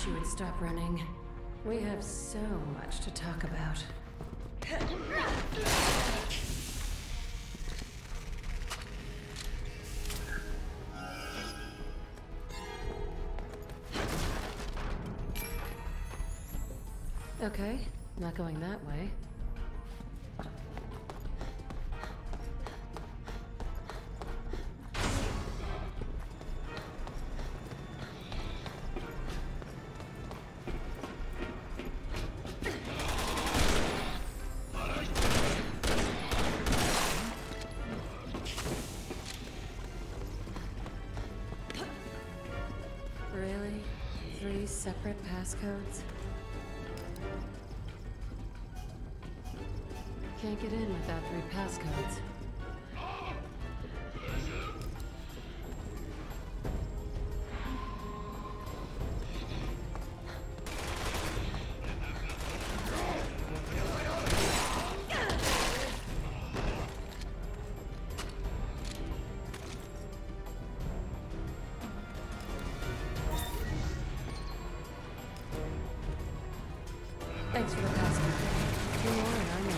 wish you would stop running. We have so much to talk about. Okay, not going that way. Separate passcodes? Can't get in without three passcodes. Thanks for the passcode. Two more and I'm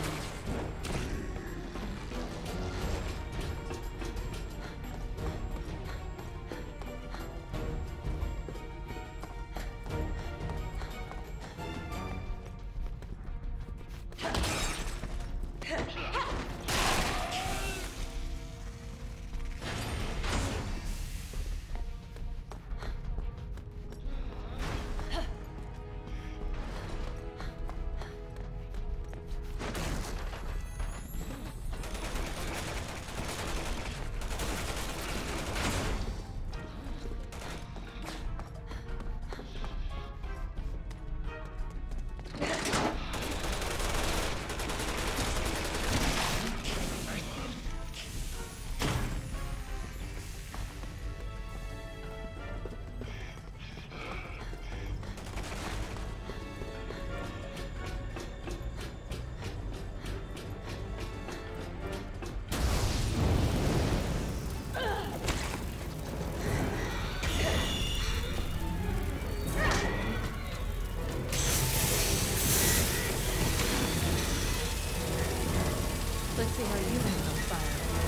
how you handle fire.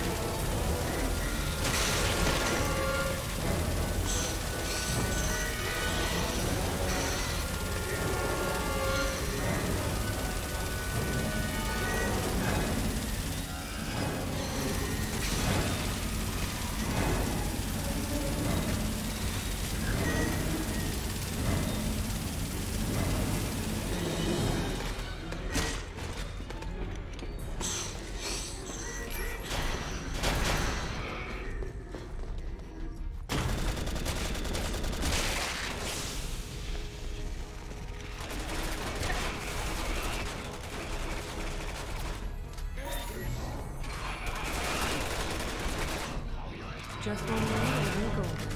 Just one more and.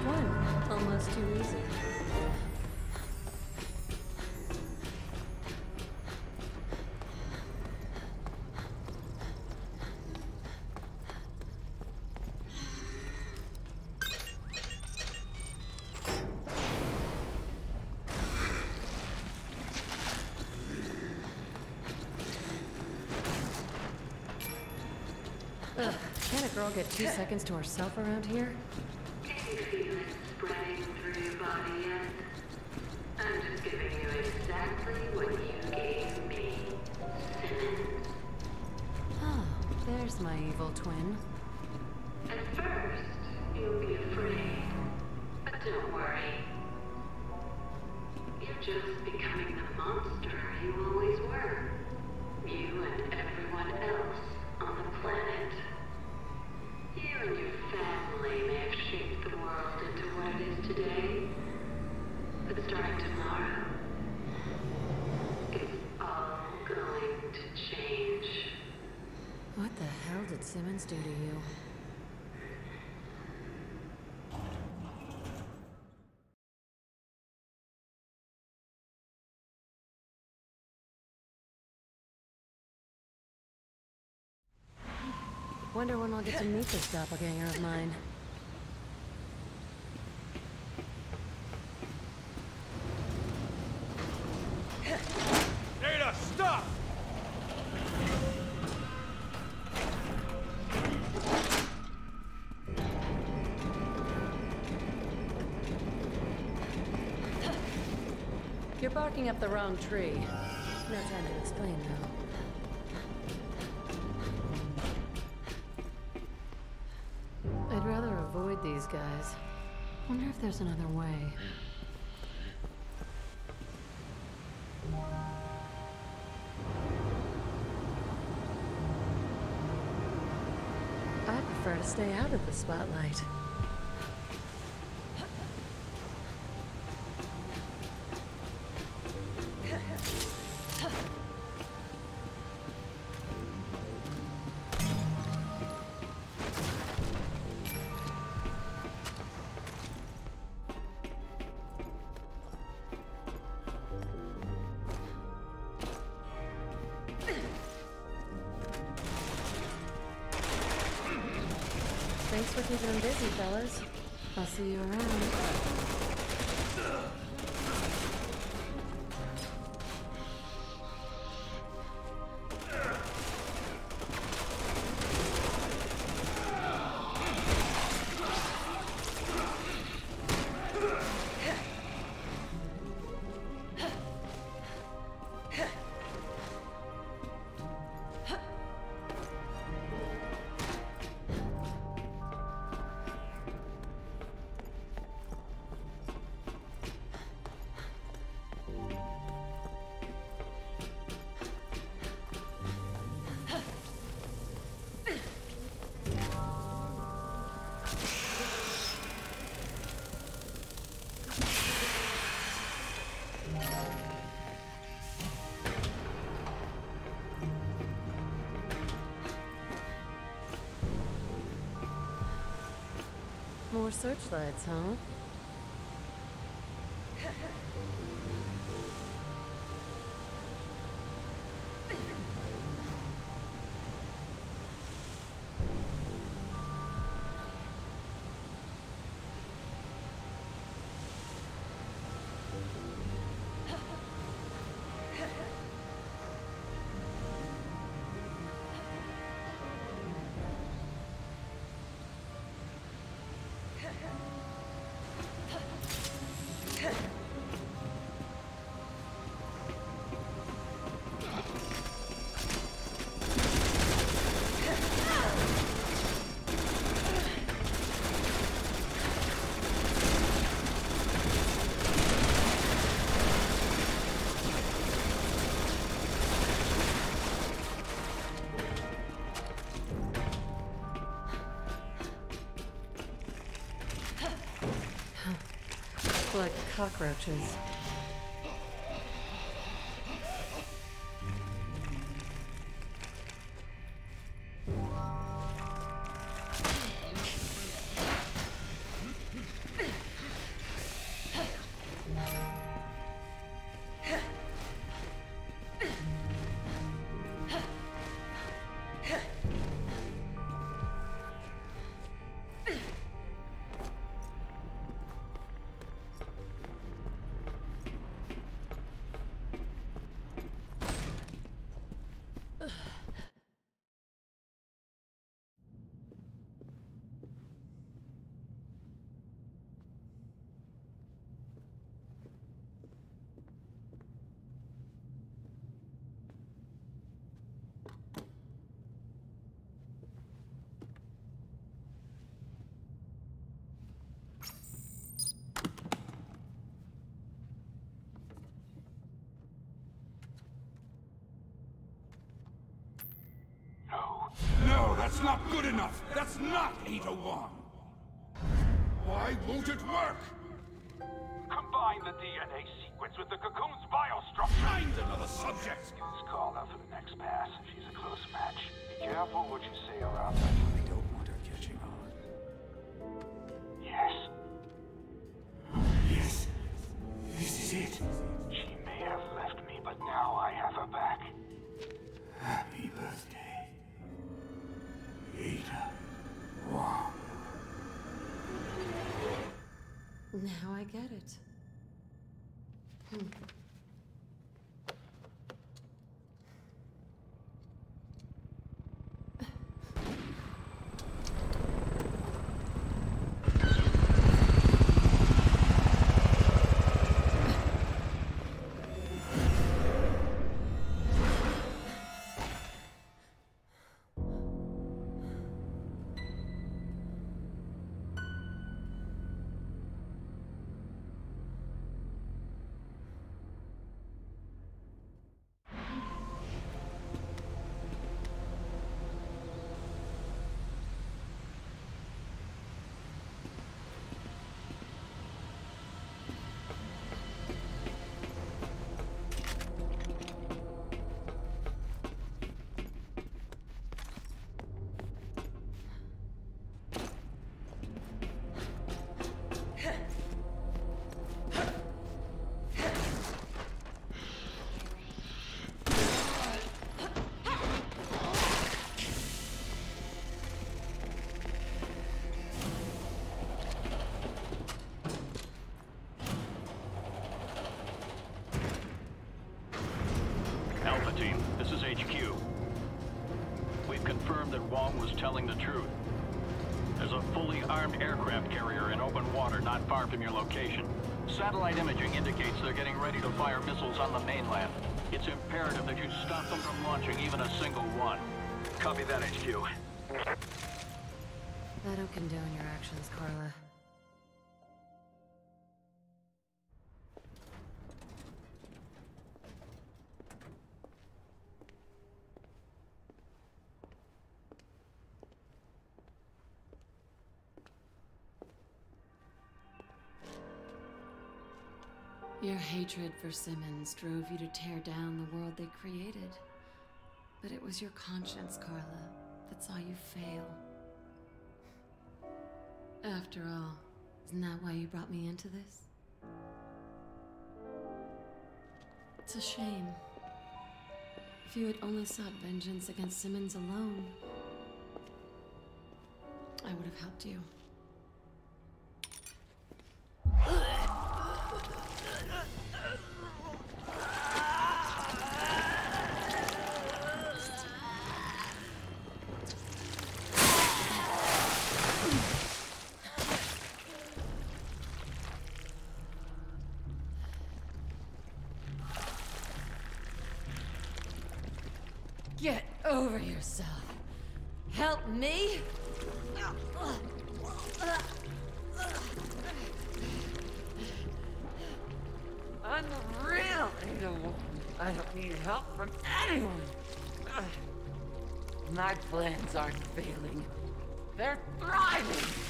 One. Almost too easy. Ugh, can't a girl get two seconds to herself around here? Twin. At first, you'll be afraid. But don't worry. You're just becoming the monster you always were. You and everyone else on the planet. You and your family may have shaped the world into what it is today. But starting tomorrow, it's all going to change. What the hell did Simmons do to you? Wonder when I'll get to meet this doppelganger of mine. Barking up the wrong tree. No time to explain, though. I'd rather avoid these guys. Wonder if there's another way. I prefer to stay out of the spotlight. More searchlights, huh? Like cockroaches. Not good enough! That's not 801! Why won't it work? Combine the DNA sequence with the cocoon's biostructure. Find another subject! Use Carla for the next pass. She's a close match. Be careful what you say around her. Get it. Hmm. Team, this is HQ. We've confirmed that Wong was telling the truth. There's a fully armed aircraft carrier in open water not far from your location. Satellite imaging indicates they're getting ready to fire missiles on the mainland. It's imperative that you stop them from launching even a single one. Copy that, HQ. I don't condone your actions, Carla. Your hatred for Simmons drove you to tear down the world they created. But it was your conscience, uh. Carla, that saw you fail. After all, isn't that why you brought me into this? It's a shame. If you had only sought vengeance against Simmons alone, I would have helped you. Over yourself. Help me? I'm real Ada. I don't need help from anyone. My plans aren't failing. They're thriving.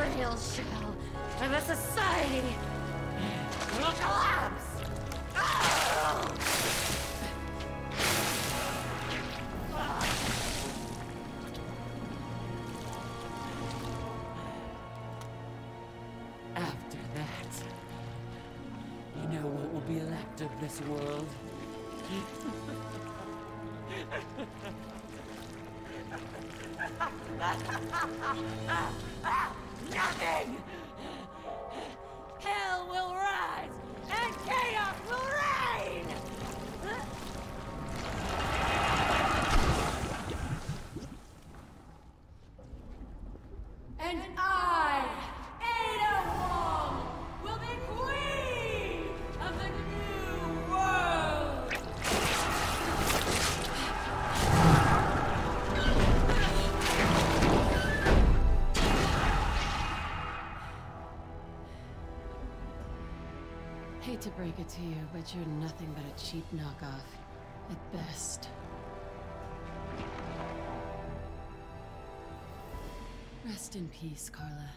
frail shell to the society will collapse! After that, you know what will be left of this world? Nothing! Hell will rise, and chaos will reign! And I, to you, but you're nothing but a cheap knockoff. At best. Rest in peace, Carla.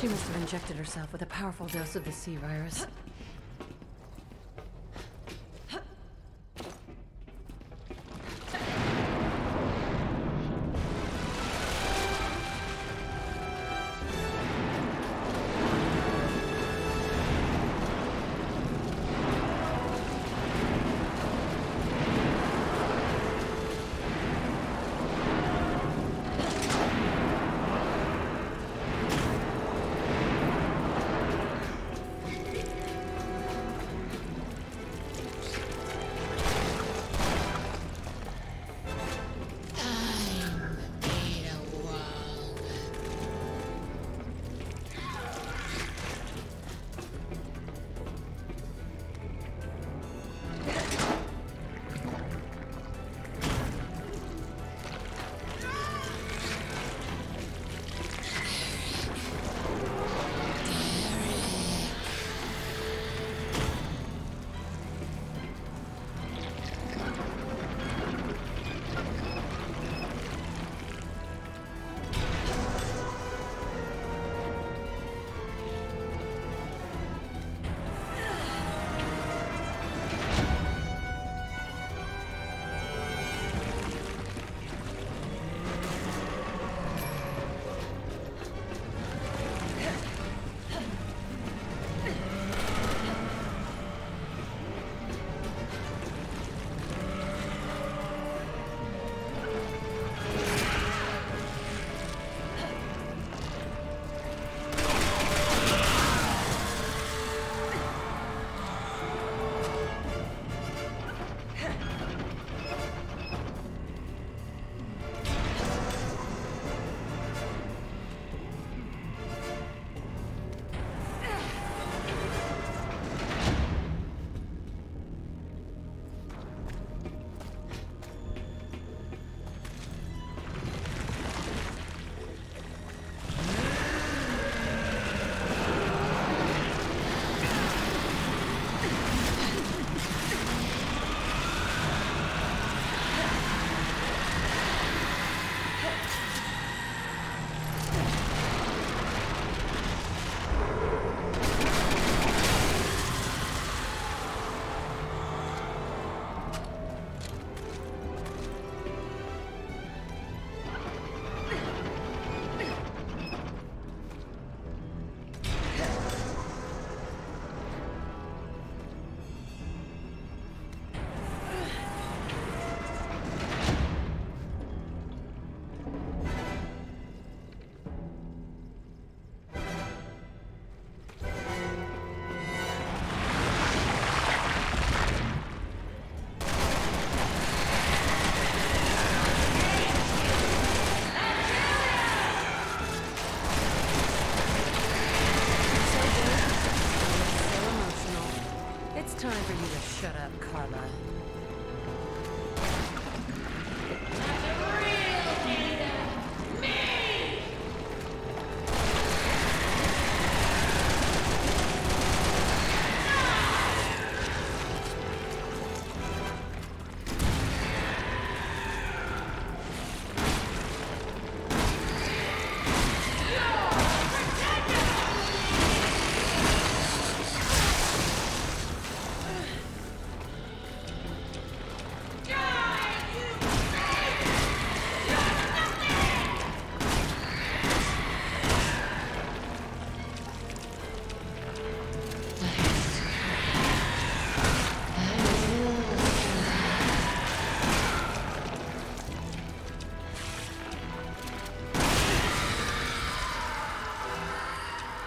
She must have injected herself with a powerful dose of the C virus.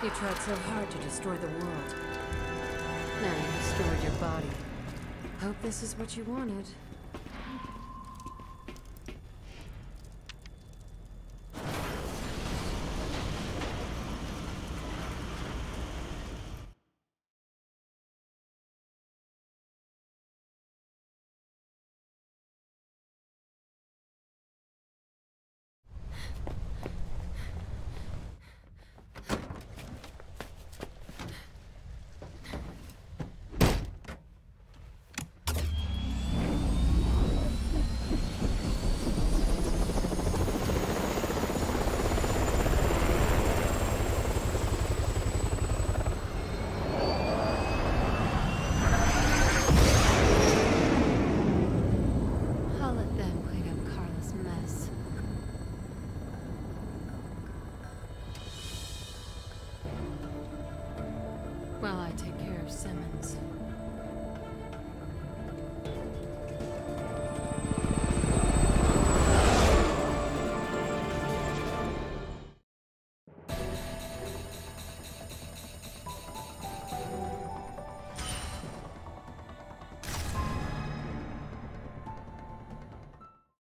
You tried so hard to destroy the world. Now you destroyed your body. Hope this is what you wanted.